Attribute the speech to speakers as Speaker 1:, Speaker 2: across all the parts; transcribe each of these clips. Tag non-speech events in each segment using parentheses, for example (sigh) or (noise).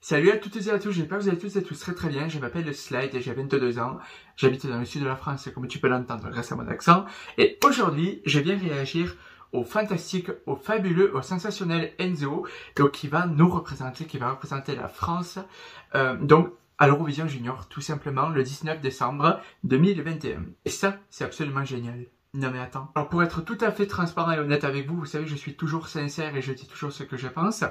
Speaker 1: Salut à toutes et à tous, j'espère que vous allez tous et tous très très bien. Je m'appelle Slide et j'ai 22 ans. J'habite dans le sud de la France, comme tu peux l'entendre grâce à mon accent. Et aujourd'hui, je viens réagir au fantastique, au fabuleux, au sensationnel Enzo, donc qui va nous représenter, qui va représenter la France. Euh, donc à l'Eurovision Junior, tout simplement, le 19 décembre 2021. Et ça, c'est absolument génial. Non mais attends. Alors pour être tout à fait transparent et honnête avec vous, vous savez, je suis toujours sincère et je dis toujours ce que je pense.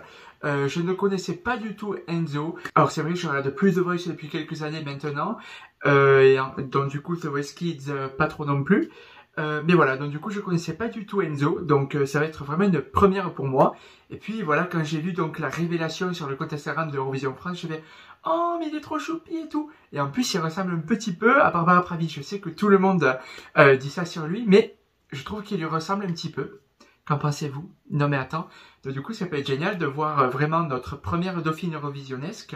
Speaker 1: Euh, je ne connaissais pas du tout Enzo. Alors c'est vrai que je regarde plus de Voice depuis quelques années maintenant. Euh, et donc du coup, The Voice Kids, euh, pas trop non plus. Euh, mais voilà, donc du coup je connaissais pas du tout Enzo, donc euh, ça va être vraiment une première pour moi. Et puis voilà, quand j'ai vu donc la révélation sur le compte Instagram de Eurovision France, je vais oh mais il est trop choupi et tout. Et en plus il ressemble un petit peu à Barbara Pravi. Je sais que tout le monde euh, dit ça sur lui, mais je trouve qu'il lui ressemble un petit peu. Qu'en pensez-vous? Non mais attends, donc du coup ça peut être génial de voir vraiment notre première dauphine eurovisionnesque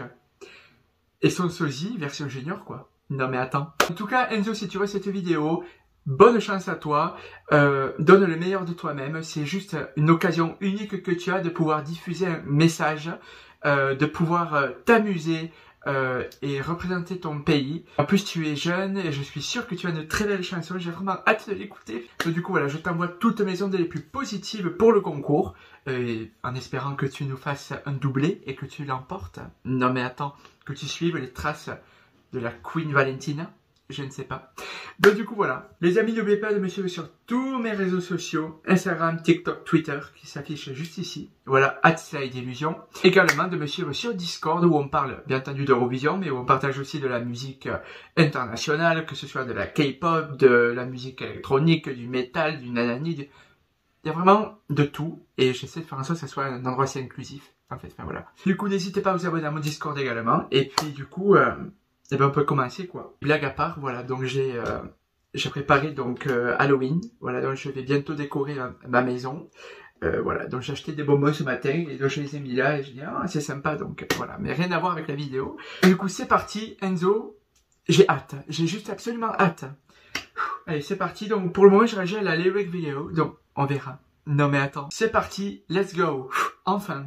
Speaker 1: et son sosie version junior quoi. Non mais attends. En tout cas Enzo si tu vois cette vidéo, Bonne chance à toi, euh, donne le meilleur de toi-même, c'est juste une occasion unique que tu as de pouvoir diffuser un message, euh, de pouvoir euh, t'amuser euh, et représenter ton pays. En plus tu es jeune et je suis sûr que tu as de très belles chansons, j'ai vraiment hâte de l'écouter. Du coup voilà, je t'envoie toutes mes ondes les plus positives pour le concours, en espérant que tu nous fasses un doublé et que tu l'emportes. Non mais attends, que tu suives les traces de la Queen Valentina je ne sais pas. Donc du coup voilà, les amis n'oubliez pas de me suivre sur tous mes réseaux sociaux, Instagram, TikTok, Twitter, qui s'affichent juste ici. Voilà, Slide Illusion. Également de me suivre sur Discord où on parle bien entendu d'Eurovision, mais où on partage aussi de la musique euh, internationale, que ce soit de la K-pop, de la musique électronique, du métal, du nanani. Il y a vraiment de tout et j'essaie de faire en sorte que ce soit un endroit assez inclusif. En fait, voilà. Du coup, n'hésitez pas à vous abonner à mon Discord également. Et puis du coup, euh, eh ben on peut commencer quoi. Blague à part, voilà, donc j'ai euh, préparé donc euh, Halloween, voilà, donc je vais bientôt décorer ma maison. Euh, voilà, donc j'ai acheté des bonbons ce matin et donc je les ai mis là et je dis ah c'est sympa. Donc voilà, mais rien à voir avec la vidéo. du coup c'est parti, Enzo, j'ai hâte, j'ai juste absolument hâte. Allez c'est parti, donc pour le moment je réagis à la lyric vidéo, donc on verra. Non mais attends, c'est parti, let's go, enfin.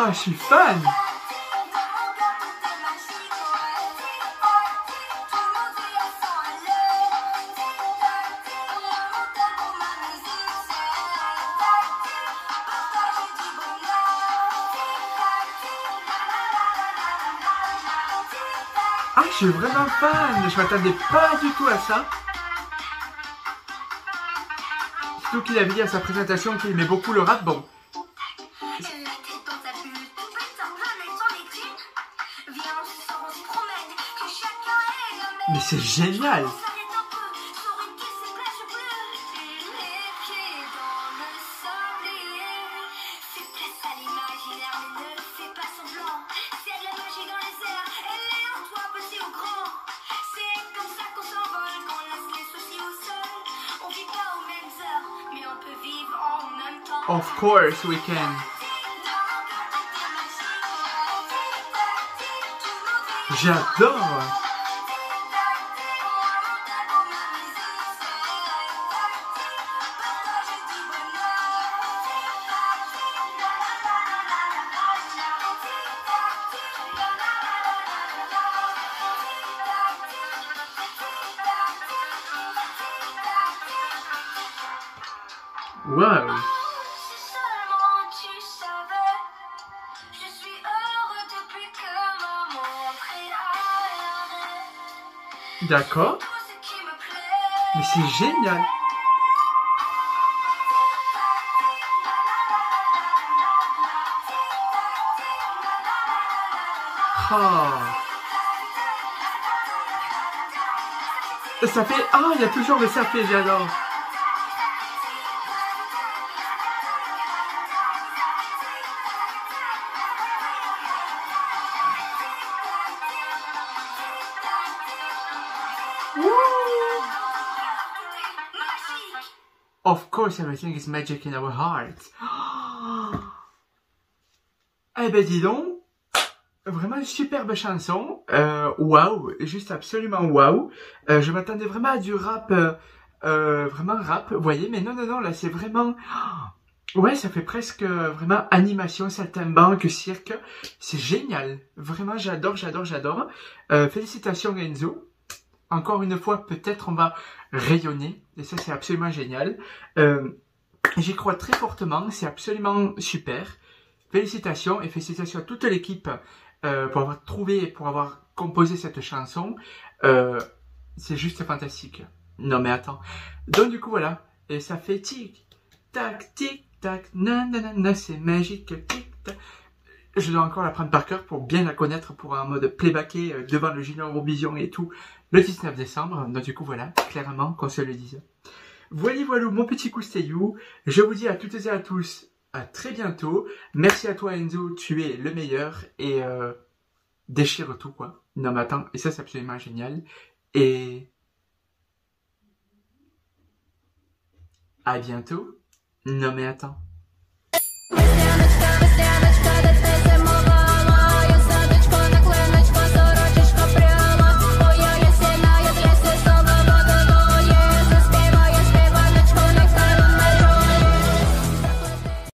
Speaker 1: Ah, je suis fan! Ah, je suis vraiment fan Je m'attendais pas du tout à ça. Surtout qu'il avait dit à sa présentation qu'il aimait beaucoup le rap. Bon. Mais c'est génial Of course we can. J'adore. Wow D'accord. Mais c'est génial. Ah. Ça fait... Ah, il y a toujours le ça fait, j'adore. Of course, everything is magic in our hearts. (gasps) eh ben, dis donc, vraiment une superbe chanson. Euh, waouh, juste absolument waouh. Euh, je m'attendais vraiment à du rap, euh, vraiment rap, vous voyez, mais non, non, non, là c'est vraiment... (gasps) Ouais, ça fait presque vraiment animation, saltimbanque, cirque. C'est génial. Vraiment, j'adore, j'adore, j'adore. félicitations Enzo. Encore une fois, peut-être on va rayonner. Et ça, c'est absolument génial. J'y crois très fortement. C'est absolument super. Félicitations et félicitations à toute l'équipe euh, pour avoir trouvé, pour avoir composé cette chanson. Euh, c'est juste fantastique. Non mais attends. Donc du coup voilà, et ça fait tic tac tic tac nanana, c'est magique tic tac. Je dois encore la prendre par cœur pour bien la connaître pour un mode playbacké euh, devant le Junior Eurovision et tout le 19 décembre. Donc du coup voilà, clairement qu'on se le dise. Voilà voilà mon petit coup you. Je vous dis à toutes et à tous à très bientôt. Merci à toi Enzo, tu es le meilleur et euh, déchire tout quoi. Non mais attends, et ça c'est absolument génial. Et à bientôt. Non mais attends.